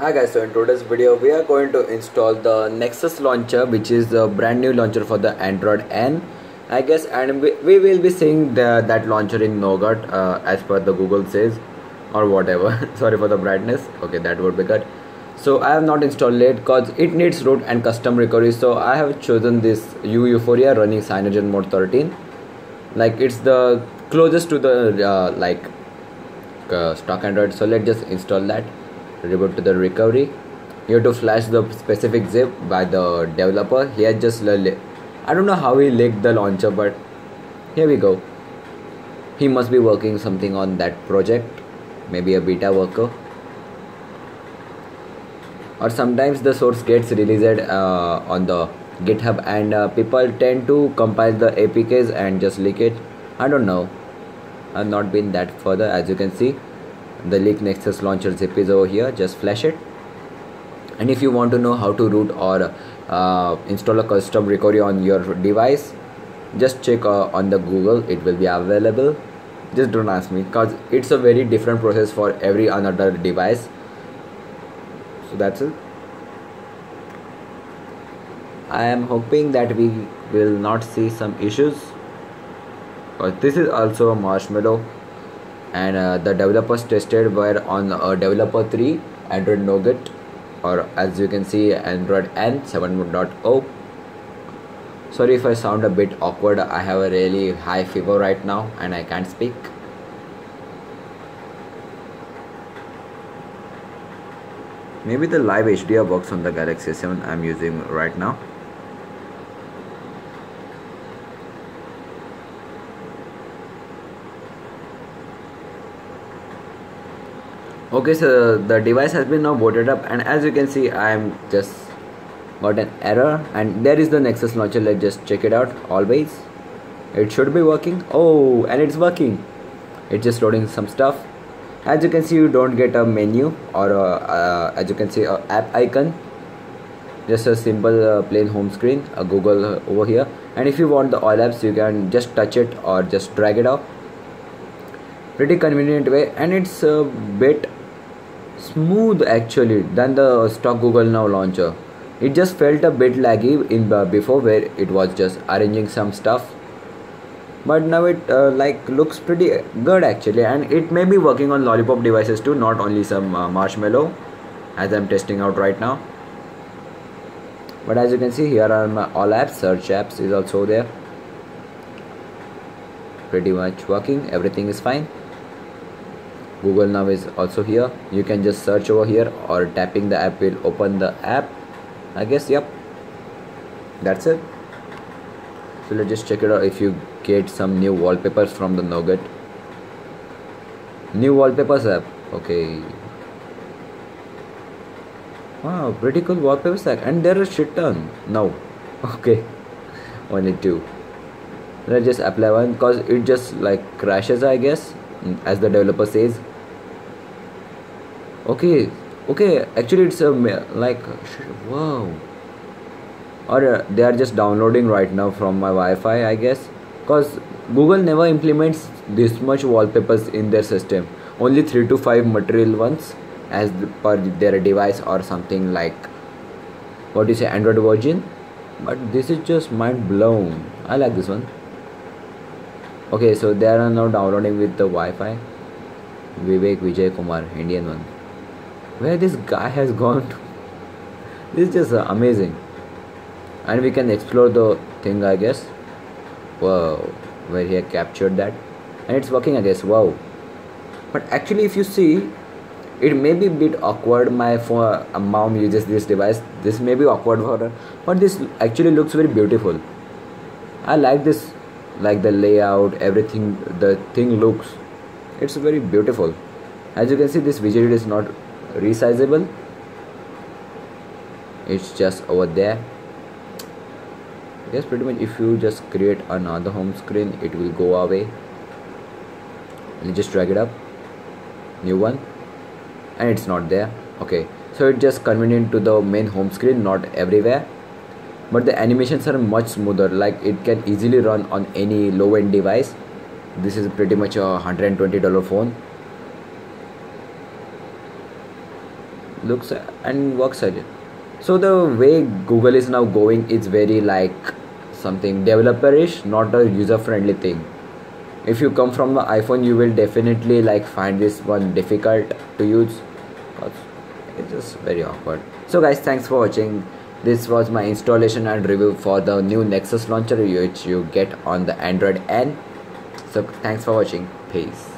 Hi guys, so in today's video we are going to install the Nexus launcher which is the brand new launcher for the Android N. I guess and we, we will be seeing the, that launcher in Nougat uh, as per the Google says or whatever. Sorry for the brightness. Okay that would be good. So I have not installed it cause it needs root and custom recovery so I have chosen this Yu Yuphoria running CyanogenMod 13 like it's the closest to the uh, like uh, stock Android so let's just install that reboot to the recovery. You have to flash the specific zip by the developer. He has just I don't know how he leaked the launcher but here we go. He must be working something on that project maybe a beta worker. Or sometimes the source gets released uh, on the github and uh, people tend to compile the apks and just leak it. I don't know. I've not been that further as you can see the leak nexus launcher zip is over here. Just flash it. And if you want to know how to root or uh, install a custom recovery on your device just check uh, on the google. It will be available. Just don't ask me because it's a very different process for every another device. So that's it. I am hoping that we will not see some issues. But this is also a marshmallow and uh, the developers tested were on uh, developer 3 android nougat or as you can see android n 7.0 sorry if i sound a bit awkward. I have a really high fever right now and i can't speak. Maybe the live hdr works on the galaxy S7 i'm using right now okay so the device has been now booted up and as you can see i am just got an error and there is the nexus launcher. Let's just check it out. Always. It should be working. Oh and it's working. It's just loading some stuff. As you can see you don't get a menu or a, uh, as you can see a app icon. Just a simple uh, plain home screen a google uh, over here. And if you want the all apps you can just touch it or just drag it off pretty convenient way and it's a bit smooth actually than the stock Google Now launcher. It just felt a bit laggy in uh, before where it was just arranging some stuff. But now it uh, like looks pretty good actually and it may be working on lollipop devices too not only some uh, marshmallow as I'm testing out right now. But as you can see here are my all apps, search apps is also there. Pretty much working, everything is fine google now is also here. You can just search over here or tapping the app will open the app. I guess yep. That's it. So let's just check it out if you get some new wallpapers from the nougat new wallpapers app. Okay. Wow pretty cool wallpapers app. And there are shit ton no okay. Only two. Let's just apply one because it just like crashes i guess as the developer says okay okay actually it's a like wow. Or uh, they are just downloading right now from my wi-fi i guess. Because google never implements this much wallpapers in their system. Only 3 to 5 material ones as per their device or something like what do you say android version. But this is just mind blown i like this one okay so they are now downloading with the wi-fi. Vivek vijay kumar indian one. Where this guy has gone to? This is just uh, amazing. And we can explore the thing i guess. Wow where he captured that. And it's working i guess. Wow. But actually if you see it may be a bit awkward my uh, mom uses this device. This may be awkward for her but this actually looks very beautiful. I like this like the layout everything the thing looks it's very beautiful. As you can see this widget is not resizable. It's just over there. Yes pretty much if you just create another home screen it will go away. And just drag it up. New one. And it's not there. Okay. So it's just convenient to the main home screen not everywhere but the animations are much smoother. Like it can easily run on any low-end device. This is pretty much a $120 phone. Looks and works again so the way google is now going is very like something developerish not a user friendly thing. If you come from the iphone you will definitely like find this one difficult to use. It's just very awkward. So guys thanks for watching this was my installation and review for the new nexus launcher which you get on the android n. So thanks for watching. Peace